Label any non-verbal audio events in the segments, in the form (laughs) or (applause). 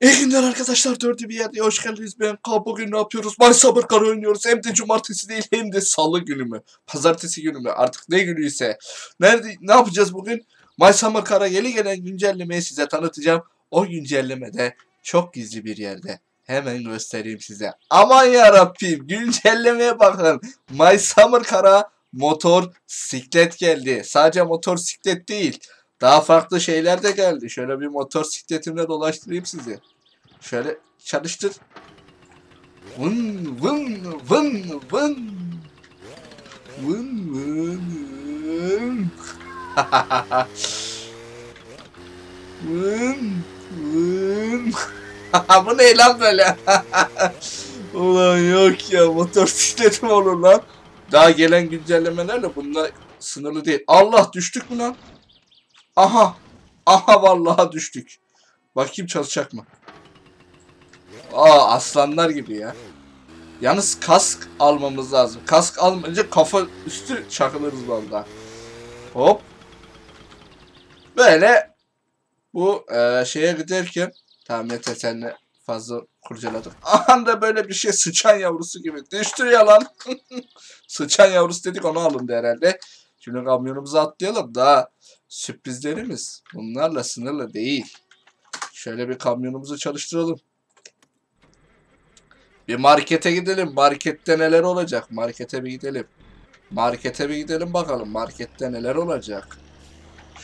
İyi günler arkadaşlar. Dördü bir yerde hoş geldiniz. Ben K. Bugün ne yapıyoruz? My Summer Car oynuyoruz. Hem de cumartesi değil hem de salı günü mü? Pazartesi günü mü? Artık ne günüyse. Nerede, ne yapacağız bugün? My Summer Car'a yeni gelen güncellemeyi size tanıtacağım. O güncellemede çok gizli bir yerde. Hemen göstereyim size. Aman yarabbim güncellemeye bakın. My Summer Car'a motor siklet geldi. Sadece motor siklet değil. Daha farklı şeyler de geldi. Şöyle bir motor sikletimle dolaştırayım sizi. Şöyle çalıştır. Vın vın vın vın. Vın vın vın. (laughs) vın vın. (laughs) Bu ne lan böyle? (laughs) Ulan yok ya motor sikletim olur lan. Daha gelen güncellemelerle bunlar sınırlı değil. Allah düştük mü lan? Aha. Aha vallahi düştük. Bakayım çalışacak mı? Aa aslanlar gibi ya. Yalnız kask almamız lazım. Kask almayınca kafa üstü çakılırız vallahi. Hop. Böyle bu e, şeye giderken tamam Mete senle fazla kurcaladık. Anda böyle bir şey sıçan yavrusu gibi. Düştü ya lan. (laughs) sıçan yavrusu dedik onu alındı herhalde. Şimdi kamyonumuzu atlayalım. Daha sürprizlerimiz bunlarla sınırlı değil. Şöyle bir kamyonumuzu çalıştıralım. Bir markete gidelim. Markette neler olacak? Markete bir gidelim. Markete bir gidelim bakalım. Markette neler olacak?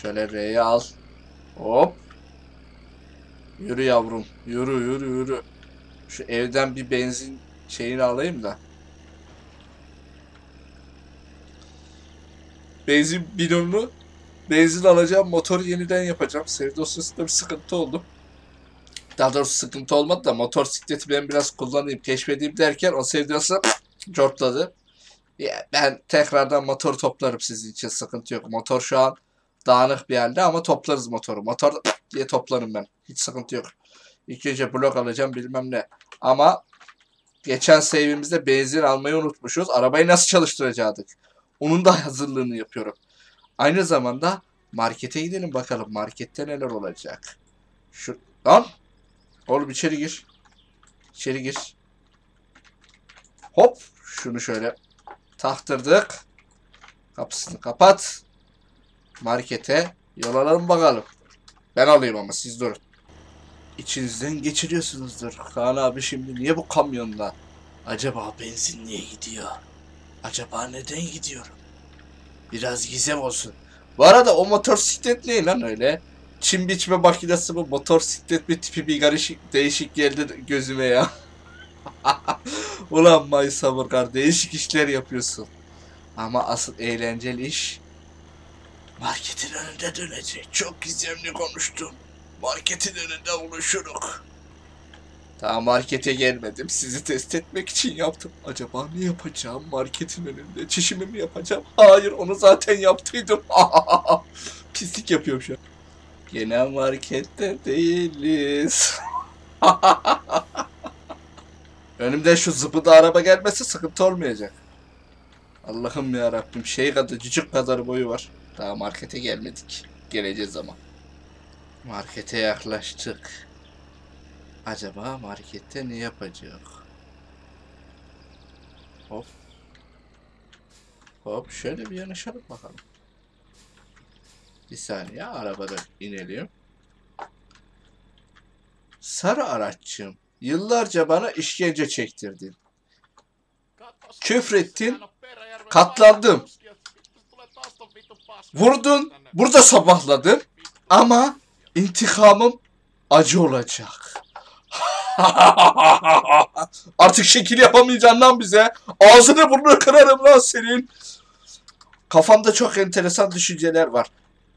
Şöyle R'yi al. Hop. Yürü yavrum. Yürü yürü yürü. Şu evden bir benzin şeyini alayım da. Benzin bidonunu benzin alacağım. Motoru yeniden yapacağım. Save dosyasında bir sıkıntı oldu. Daha doğrusu sıkıntı olmadı da motor sikleti ben biraz kullanayım, keşfedeyim derken o save dosyası cortladı. Ben tekrardan motor toplarım sizin için sıkıntı yok. Motor şu an dağınık bir halde ama toplarız motoru. Motor diye toplarım ben. Hiç sıkıntı yok. İlk önce blok alacağım bilmem ne. Ama geçen save'imizde benzin almayı unutmuşuz. Arabayı nasıl çalıştıracaktık? Onun da hazırlığını yapıyorum. Aynı zamanda markete gidelim bakalım. Markette neler olacak? Şu lan oğlum içeri gir. İçeri gir. Hop şunu şöyle taktırdık. Kapısını kapat. Markete yol alalım bakalım. Ben alayım ama siz durun. İçinizden geçiriyorsunuzdur. Kaan abi şimdi niye bu kamyonla? Acaba benzin niye gidiyor? Acaba neden gidiyorum? Biraz gizem olsun. Bu arada o motosiklet ne lan öyle? Çim biçme makinesi bu motosiklet bir tipi bir karışık değişik geldi gözüme ya. (laughs) Ulan May Sabırkar değişik işler yapıyorsun. Ama asıl eğlenceli iş marketin önünde dönecek. Çok gizemli konuştum. Marketin önünde buluşuruk. Daha markete gelmedim. Sizi test etmek için yaptım. Acaba ne yapacağım marketin önünde? Çişimi mi yapacağım? Hayır onu zaten yaptıydım. (laughs) Pislik yapıyorum şu an. Gene markette değiliz. (laughs) Önümden şu zıpıda araba gelmesi sıkıntı olmayacak. Allah'ım ya Rabbim şey kadar cücük kadar boyu var. Daha markete gelmedik. Geleceğiz ama. Markete yaklaştık. Acaba markette ne yapacak? Hop. Hop şöyle bir yanaşalım bakalım. Bir saniye arabada inelim. Sarı araççım. Yıllarca bana işkence çektirdin. Küfrettin. Katlandım. Vurdun. Burada sabahladın. Ama intikamım acı olacak. (laughs) Artık şekil yapamayacaksın lan bize. Ağzını burnunu kırarım lan senin. Kafamda çok enteresan düşünceler var.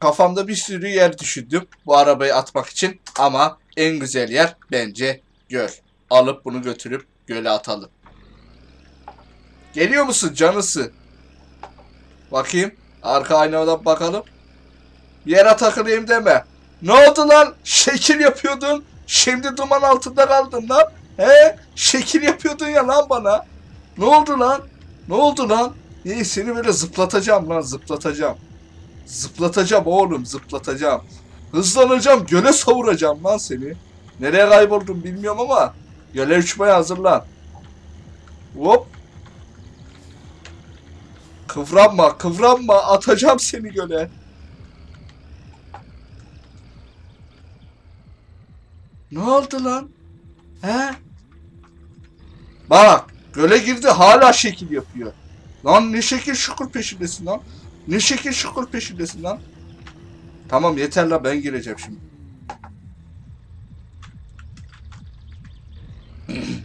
Kafamda bir sürü yer düşündüm bu arabayı atmak için. Ama en güzel yer bence göl. Alıp bunu götürüp göle atalım. Geliyor musun canısı? Bakayım. Arka aynadan bakalım. Yere takılayım deme. Ne oldu lan? Şekil yapıyordun. Şimdi duman altında kaldın lan. He? Şekil yapıyordun ya lan bana. Ne oldu lan? Ne oldu lan? İyi seni böyle zıplatacağım lan zıplatacağım. Zıplatacağım oğlum zıplatacağım. Hızlanacağım göle savuracağım lan seni. Nereye kayboldum bilmiyorum ama göle uçmaya hazırlan. Hop. Kıvranma, kıvranma. Atacağım seni göle. Ne oldu lan? He? Bak, göle girdi hala şekil yapıyor. Lan ne şekil şukur peşindesin lan? Ne şekil şukur peşindesin lan? Tamam yeter la ben gireceğim şimdi. (clears throat)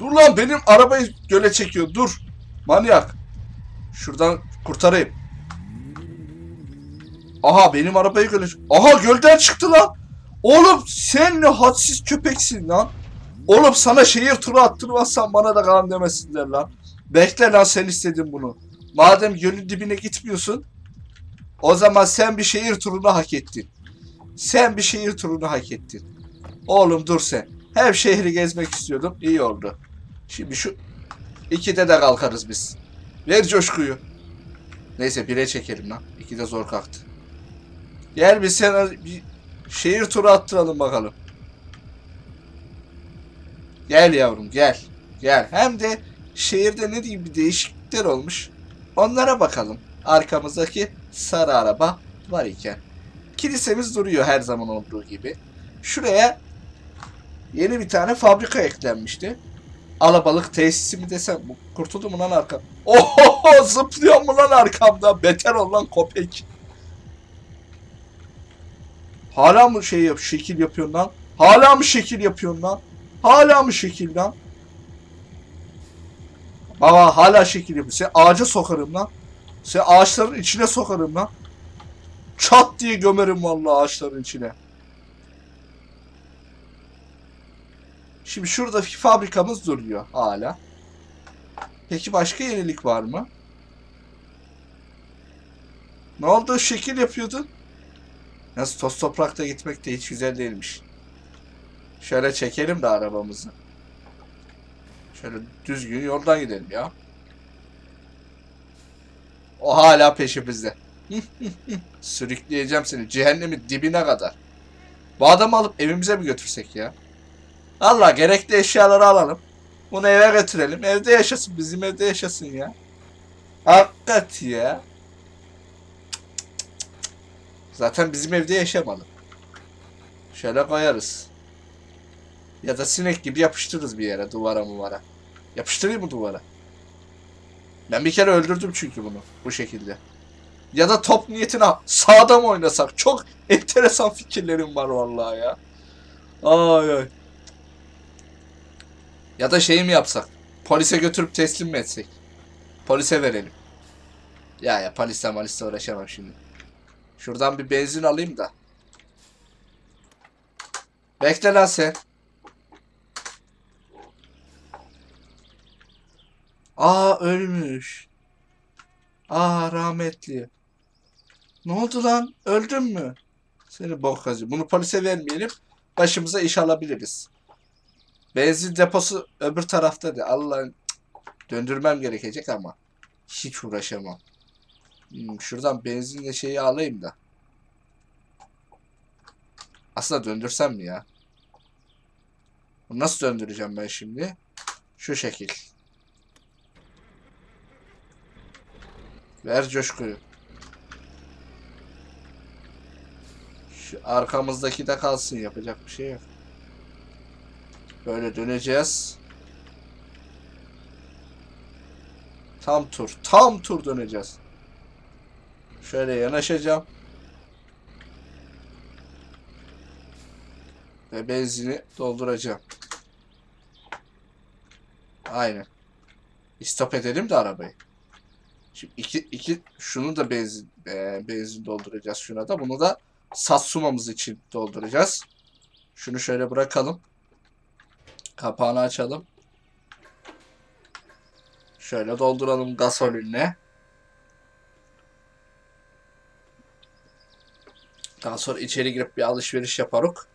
dur lan benim arabayı göle çekiyor dur. Manyak. Şuradan kurtarayım. Aha benim arabayı göle... Aha gölden çıktı lan. Oğlum sen ne hadsiz köpeksin lan. Oğlum sana şehir turu attırmazsan bana da kan demesinler lan. Bekle lan sen istedin bunu. Madem gölün dibine gitmiyorsun. O zaman sen bir şehir turunu hak ettin. Sen bir şehir turunu hak ettin. Oğlum dur sen. Hep şehri gezmek istiyordum. İyi oldu. Şimdi şu ikide de kalkarız biz. Ver coşkuyu. Neyse bire çekelim lan. İki de zor kalktı. Gel bir sen bir şehir turu attıralım bakalım. Gel yavrum gel. Gel. Hem de şehirde ne bir değişiklikler olmuş. Onlara bakalım. Arkamızdaki sarı araba var iken. Kilisemiz duruyor her zaman olduğu gibi. Şuraya yeni bir tane fabrika eklenmişti. Alabalık tesisi mi desem kurtuldu mu lan arkam? Oho zıplıyor mu lan arkamda? Beter ol lan köpek. Hala mı şey yap şekil yapıyorsun lan? Hala mı şekil yapıyorsun lan? Hala mı şekil lan? Baba hala şekil yapıyor. Seni ağaca sokarım lan. Seni ağaçların içine sokarım lan. Çat diye gömerim vallahi ağaçların içine. Şimdi şuradaki fabrikamız duruyor hala. Peki başka yenilik var mı? Ne oldu? Şekil yapıyordun. Nasıl toz toprakta gitmek de hiç güzel değilmiş. Şöyle çekelim de arabamızı. Şöyle düzgün yoldan gidelim ya. O hala peşimizde. (laughs) Sürükleyeceğim seni cehennemin dibine kadar. Bu adamı alıp evimize mi götürsek ya? Allah gerekli eşyaları alalım. Bunu eve götürelim. Evde yaşasın. Bizim evde yaşasın ya. Hakikat ya. Zaten bizim evde yaşamalı. Şöyle koyarız. Ya da sinek gibi yapıştırırız bir yere duvara muvara. Yapıştırayım mı duvara? Ben bir kere öldürdüm çünkü bunu bu şekilde. Ya da top niyetine sağda mı oynasak? Çok enteresan fikirlerim var vallahi ya. Ay ay. Ya da şey mi yapsak? Polise götürüp teslim mi etsek? Polise verelim. Ya ya polisle malisle uğraşamam şimdi. Şuradan bir benzin alayım da. Bekle lan sen. Aa ölmüş. Aa rahmetli. Ne oldu lan? Öldün mü? Seni bok kazı. Bunu polise vermeyelim. Başımıza iş alabiliriz. Benzin deposu öbür tarafta da. Allah'ın döndürmem gerekecek ama hiç uğraşamam. Hmm, şuradan benzinle şeyi alayım da. Aslında döndürsem mi ya? Bunu nasıl döndüreceğim ben şimdi? Şu şekil. Ver coşkuyu. Şu arkamızdaki de kalsın yapacak bir şey yok. Böyle döneceğiz. Tam tur. Tam tur döneceğiz. Şöyle yanaşacağım. Ve benzini dolduracağım. Aynen. İstop edelim de arabayı. Şimdi iki, iki şunu da benzin e, benzin dolduracağız şuna da. Bunu da Satsuma'mız için dolduracağız. Şunu şöyle bırakalım. Kapağını açalım. Şöyle dolduralım gasolinle. Daha sonra içeri girip bir alışveriş yaparuk.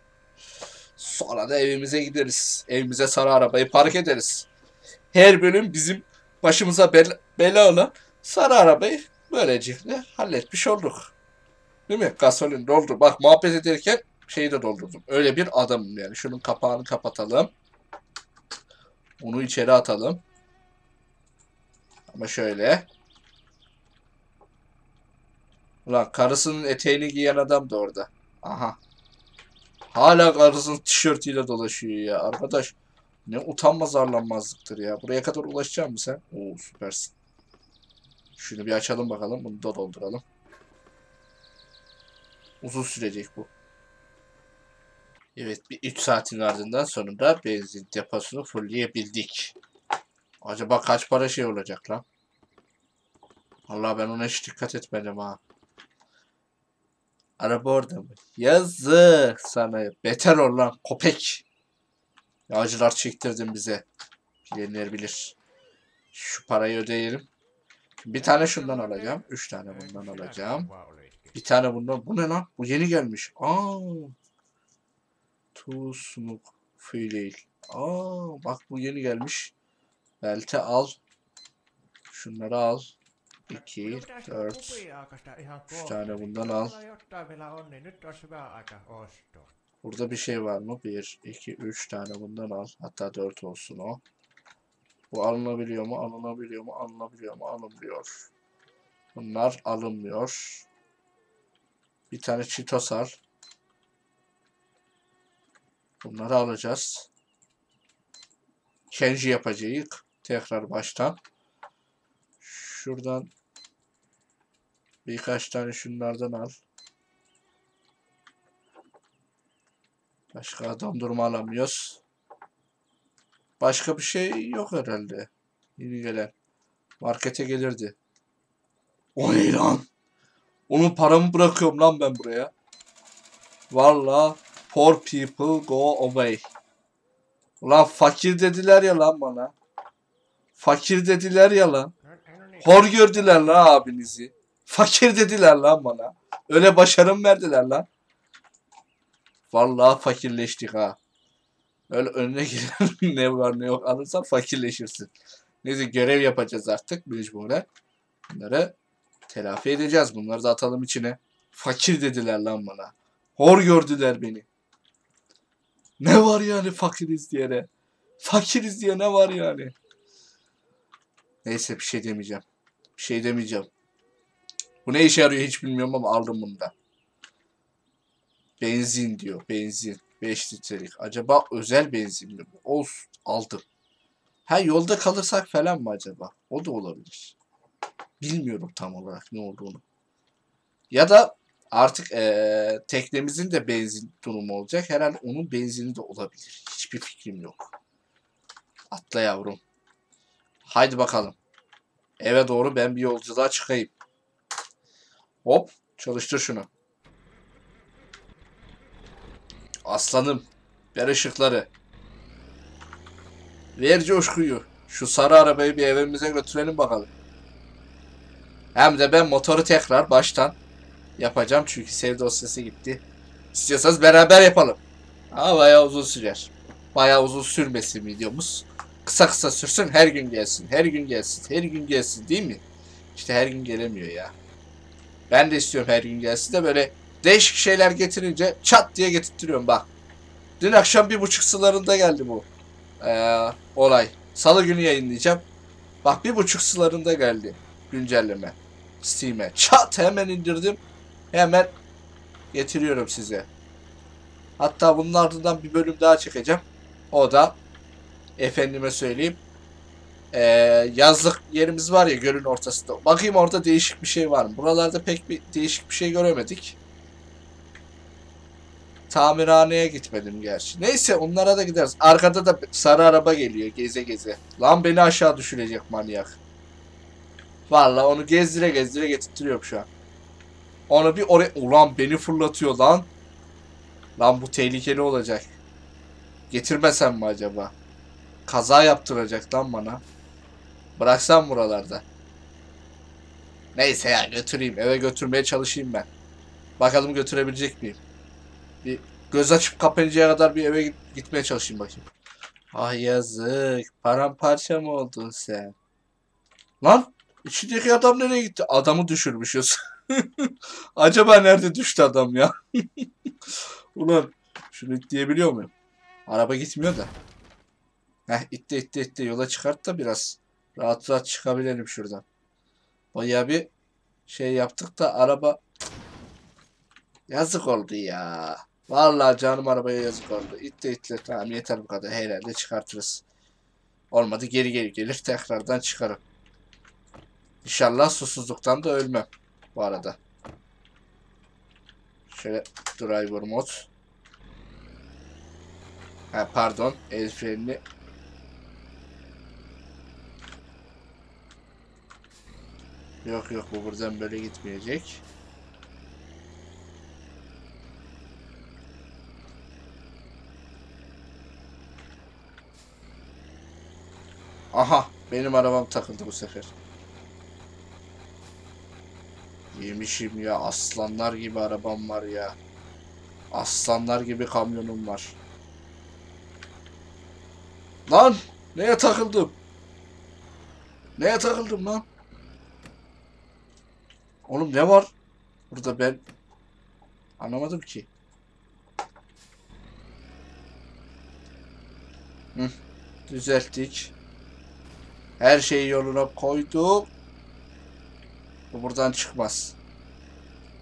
Sonra da evimize gideriz. Evimize sarı arabayı park ederiz. Her bölüm bizim başımıza bela, bela olan sarı arabayı böylelikle halletmiş olduk. Değil mi? Gasolin doldur. Bak muhabbet ederken şeyi de doldurdum. Öyle bir adamım yani. Şunun kapağını kapatalım. Onu içeri atalım. Ama şöyle. Ulan karısının eteğini giyen adam da orada. Aha. Hala karısının tişörtüyle dolaşıyor ya. Arkadaş ne utanmaz arlanmazlıktır ya. Buraya kadar ulaşacak mısın sen? Oo süpersin. Şunu bir açalım bakalım. Bunu da dolduralım. Uzun sürecek bu. Evet bir 3 saatin ardından sonunda benzin deposunu fullleyebildik. Acaba kaç para şey olacak lan? Allah ben ona hiç dikkat etmedim ha. Araba orada mı? Yazık sana. Beter ol lan köpek. Yağcılar çektirdin bize. Bilenler bilir. Şu parayı ödeyelim. Bir tane şundan alacağım. Üç tane bundan alacağım. Bir tane bundan. Bu ne lan? Bu yeni gelmiş. Aa. Tusmuk değil. Aa, bak bu yeni gelmiş. Belte al. Şunları al. 2, 4, 3 tane bundan al. Burada bir şey var mı? 1, 2, 3 tane bundan al. Hatta 4 olsun o. Bu alınabiliyor mu? Alınabiliyor mu? Alınabiliyor mu? Alınmıyor. Bunlar alınmıyor. Bir tane çitos al. Bunları alacağız. Kenji yapacağız. Tekrar baştan. Şuradan birkaç tane şunlardan al. Başka adam durma alamıyoruz. Başka bir şey yok herhalde. Yeni gelen. Markete gelirdi. O ne lan? Onun paramı bırakıyorum lan ben buraya. Valla poor people go away. Ulan fakir dediler ya lan bana. Fakir dediler ya lan. Hor gördüler lan abinizi. Fakir dediler lan bana. Öyle başarım verdiler lan. Vallahi fakirleştik ha. Öyle önüne (laughs) gelen ne var ne yok alırsan fakirleşirsin. Neyse görev yapacağız artık mecburen. Bunları telafi edeceğiz. Bunları da atalım içine. Fakir dediler lan bana. Hor gördüler beni. Ne var yani fakiriz diyene? Fakiriz diye ne var yani? Neyse bir şey demeyeceğim. Bir şey demeyeceğim. Bu ne işe yarıyor hiç bilmiyorum ama aldım bunu da. Benzin diyor. Benzin. 5 litrelik. Acaba özel benzin mi bu? Olsun. Aldım. Ha yolda kalırsak falan mı acaba? O da olabilir. Bilmiyorum tam olarak ne olduğunu. Ya da artık ee, teknemizin de benzin durumu olacak. Herhalde onun benzini de olabilir. Hiçbir fikrim yok. Atla yavrum. Haydi bakalım. Eve doğru ben bir yolculuğa çıkayım. Hop çalıştır şunu. Aslanım. Ver ışıkları. Ver coşkuyu. Şu sarı arabayı bir evimize götürelim bakalım. Hem de ben motoru tekrar baştan yapacağım çünkü sev dosyası gitti. İstiyorsanız beraber yapalım. Ama bayağı uzun sürer. Bayağı uzun sürmesin videomuz. Kısa kısa sürsün her gün gelsin. Her gün gelsin. Her gün gelsin değil mi? İşte her gün gelemiyor ya. Ben de istiyorum her gün gelsin de böyle değişik şeyler getirince çat diye getirtiyorum bak. Dün akşam bir buçuk sularında geldi bu ee, olay. Salı günü yayınlayacağım. Bak bir buçuk sularında geldi güncelleme. Steam'e. Çat hemen indirdim. Hemen getiriyorum size. Hatta bunun ardından bir bölüm daha çekeceğim. O da efendime söyleyeyim. Ee, yazlık yerimiz var ya gölün ortasında. Bakayım orada değişik bir şey var mı? Buralarda pek bir değişik bir şey göremedik. Tamirhaneye gitmedim gerçi. Neyse onlara da gideriz. Arkada da sarı araba geliyor geze geze. Lan beni aşağı düşürecek manyak. Vallahi onu gezdire gezdire getirtiyorum şu an. Onu bir oraya... Ulan beni fırlatıyor lan. Lan bu tehlikeli olacak. Getirmesem mi acaba? Kaza yaptıracak lan bana. Bıraksam buralarda. Neyse ya götüreyim. Eve götürmeye çalışayım ben. Bakalım götürebilecek miyim? Bir göz açıp kapayıncaya kadar bir eve gitmeye çalışayım bakayım. Ah yazık. Paramparça mı oldun sen? Lan içindeki adam nereye gitti? Adamı düşürmüşüz. (laughs) Acaba nerede düştü adam ya? (laughs) Ulan şunu itleyebiliyor muyum? Araba gitmiyor da. Heh itti itti itti yola çıkart da biraz. Rahat rahat çıkabilelim şuradan. Bayağı bir şey yaptık da araba yazık oldu ya. Vallahi canım arabaya yazık oldu. İtti itti tamam yeter bu kadar. Herhalde çıkartırız. Olmadı geri geri gelir tekrardan çıkarım. İnşallah susuzluktan da ölmem bu arada. Şöyle driver mod. Ha pardon el frenini Yok yok bu buradan böyle gitmeyecek. Aha benim arabam takıldı bu sefer. Yemişim ya aslanlar gibi arabam var ya. Aslanlar gibi kamyonum var. Lan neye takıldım? Neye takıldım lan? Oğlum ne var? Burada ben anlamadım ki. Hı, düzelttik. Her şeyi yoluna koyduk. Bu buradan çıkmaz.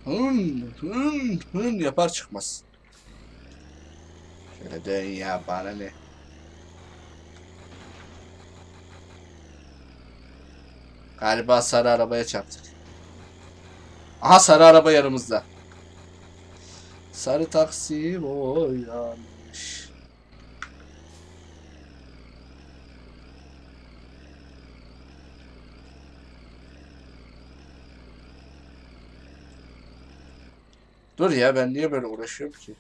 Hın hın hın yapar çıkmaz. Şöyle dön ya bana ne. Galiba sarı arabaya çarptık. Aha sarı araba yanımızda. Sarı taksi boyanmış. Dur ya ben niye böyle uğraşıyorum ki?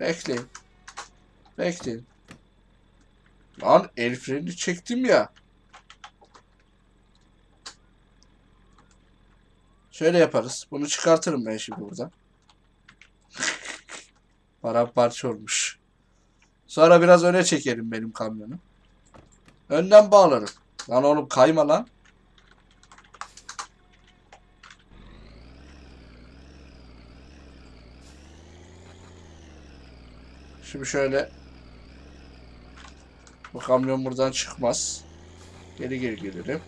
Bekleyin. Bekleyin. Lan el freni çektim ya. Şöyle yaparız. Bunu çıkartırım ben şimdi buradan. (laughs) Paramparça olmuş. Sonra biraz öne çekerim benim kamyonu. Önden bağlarım. Lan oğlum kayma lan. Şimdi şöyle bu kamyon buradan çıkmaz. Geri geri gelirim.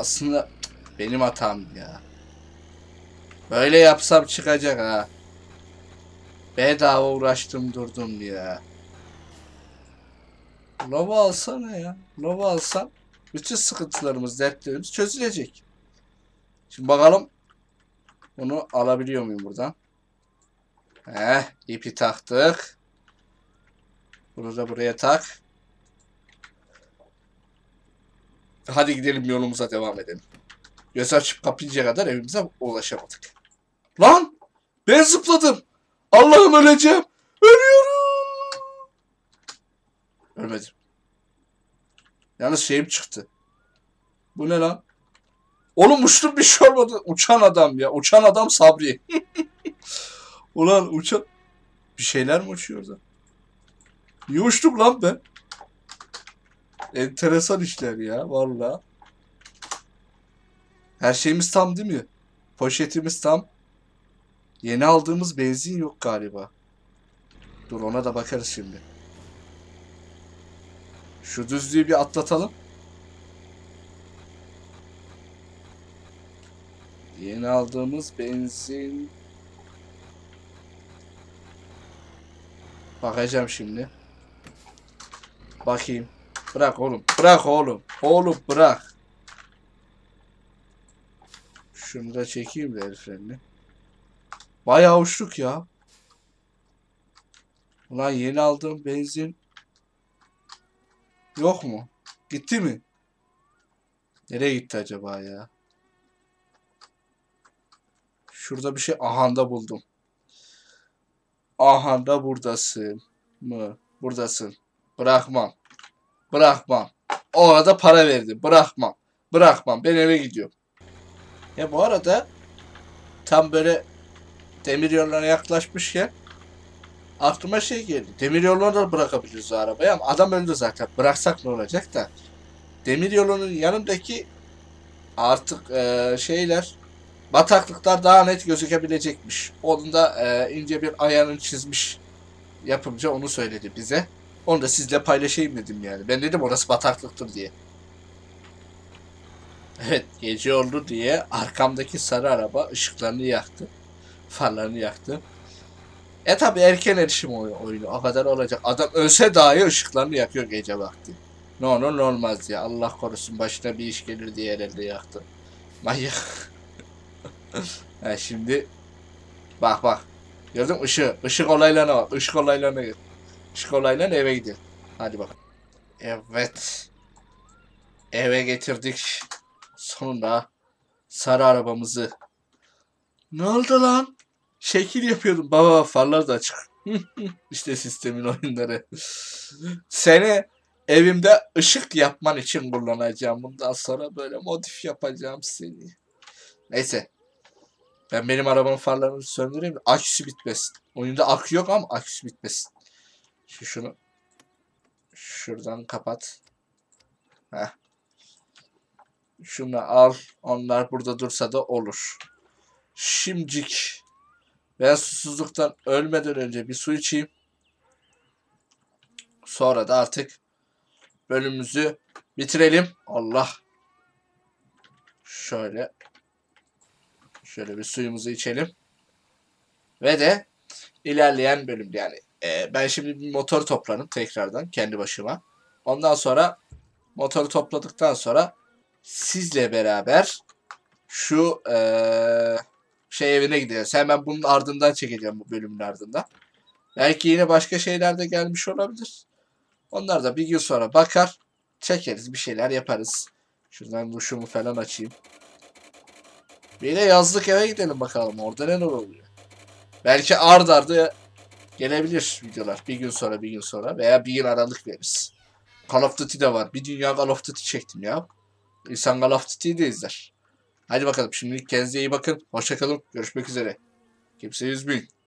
Aslında benim hatam ya. Böyle yapsam çıkacak ha. Bedava uğraştım durdum ya. Lava alsana ya. Lava alsam bütün sıkıntılarımız, dertlerimiz çözülecek. Şimdi bakalım bunu alabiliyor muyum buradan? Heh, ipi taktık. Bunu da buraya tak. Hadi gidelim yolumuza devam edelim. Göz açıp kapayıncaya kadar evimize ulaşamadık. Lan! Ben zıpladım. Allah'ım öleceğim. Ölüyorum. Ölmedim. Yalnız şeyim çıktı. Bu ne lan? Oğlum uçtum bir şey olmadı. Uçan adam ya. Uçan adam Sabri. (laughs) Ulan uçan... Bir şeyler mi uçuyor orada? Niye uçtum lan ben? Enteresan işler ya valla. Her şeyimiz tam değil mi? Poşetimiz tam. Yeni aldığımız benzin yok galiba. Dur ona da bakarız şimdi. Şu düzlüğü bir atlatalım. Yeni aldığımız benzin. Bakacağım şimdi. Bakayım. Bırak oğlum. Bırak oğlum. Oğlum bırak. Şunu da çekeyim de el frenini. Bayağı uçtuk ya. Ulan yeni aldığım benzin yok mu? Gitti mi? Nereye gitti acaba ya? Şurada bir şey ahanda buldum. Ahanda buradasın mı? Buradasın. Bırakmam. Bırakmam. O arada para verdim. Bırakmam. Bırakmam. Ben eve gidiyorum. Ya bu arada tam böyle demir yollarına yaklaşmışken aklıma şey geldi. Demir yoluna da bırakabiliriz arabayı ama adam öldü zaten. Bıraksak ne olacak da. Demir yolunun yanındaki artık eee, şeyler bataklıklar daha net gözükebilecekmiş. Onu da eee, ince bir ayarını çizmiş yapımcı onu söyledi bize. Onu da sizle paylaşayım dedim yani. Ben dedim orası bataklıktır diye. Evet gece oldu diye arkamdaki sarı araba ışıklarını yaktı. Farlarını yaktı. E tabi erken erişim oy- oyunu. O kadar olacak. Adam ölse dahi ışıklarını yakıyor gece vakti. Ne olur ne olmaz ya. Allah korusun başına bir iş gelir diye herhalde yaktı. Manyak. (laughs) ha şimdi bak bak. Gördün ışığı? Işık olaylarına bak. Işık olaylarına gir. Işık olaylarına eve gidelim. Hadi bak. Evet. Eve getirdik. Sonunda sarı arabamızı. Ne oldu lan? Şekil yapıyordum. Baba farlar da açık. (laughs) işte sistemin oyunları. Seni evimde ışık yapman için kullanacağım. Bundan sonra böyle modif yapacağım seni. Neyse. Ben benim arabanın farlarını söndüreyim aküsü bitmesin. Oyunda akü yok ama aküsü bitmesin. Şu şunu şuradan kapat. Heh. Şunu al. Onlar burada dursa da olur. Şimdicik. Ben susuzluktan ölmeden önce bir su içeyim. Sonra da artık bölümümüzü bitirelim. Allah. Şöyle. Şöyle bir suyumuzu içelim. Ve de ilerleyen bölümde yani e, ben şimdi bir motor toplarım tekrardan kendi başıma. Ondan sonra motoru topladıktan sonra sizle beraber şu eee, şey evine gideceğiz. Hemen bunun ardından çekeceğim bu bölümün ardından. Belki yine başka şeyler de gelmiş olabilir. Onlar da bir gün sonra bakar, çekeriz, bir şeyler yaparız. Şuradan duşumu falan açayım. Bir de yazlık eve gidelim bakalım. Orada neler oluyor. Belki ard arda gelebilir videolar. Bir gün sonra, bir gün sonra veya bir gün aralık veririz. Call of Duty de var. Bir dünya Call of Duty çektim ya. İnsan Call of Duty'yi de izler. Hadi bakalım şimdilik kendinize iyi bakın. Hoşçakalın. Görüşmek üzere. Kimse üzmeyin.